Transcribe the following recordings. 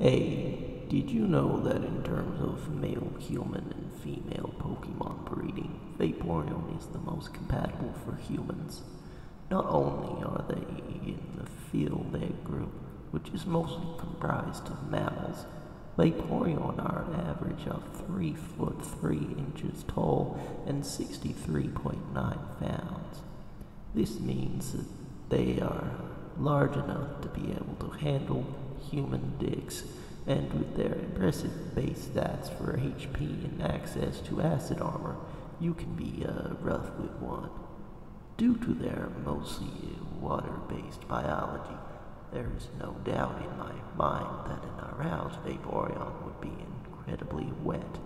Hey, did you know that in terms of male human and female Pokemon breeding, Vaporeon is the most compatible for humans? Not only are they in the field egg group, which is mostly comprised of mammals, Vaporeon are an average of 3 foot 3 inches tall and 63.9 pounds. This means that they are large enough to be able to handle human dicks, and with their impressive base stats for HP and access to acid armor, you can be uh, rough with one. Due to their mostly water-based biology, there is no doubt in my mind that an aroused Vaporeon would be incredibly wet.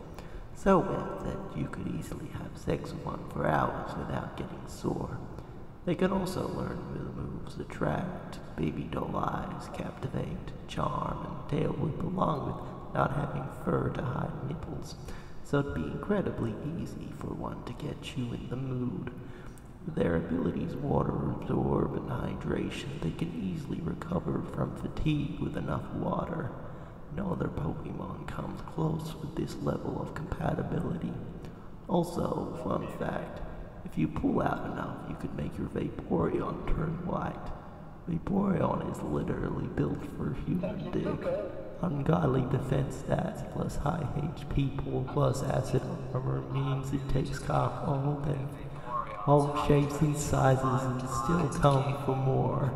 So wet that you could easily have sex with one for hours without getting sore. They can also learn moves Attract, Baby Doll Eyes, Captivate, Charm, and Tail Whip along with not having fur to hide nipples, so it'd be incredibly easy for one to get you in the mood. Their abilities water absorb and hydration, they can easily recover from fatigue with enough water. No other Pokemon comes close with this level of compatibility. Also, fun fact, if you pull out enough, you could make your Vaporeon turn white. Vaporeon is literally built for human dick. Ungodly defense stats plus high HP pool plus acid armor means it takes cock all day. All shapes and sizes and still come for more.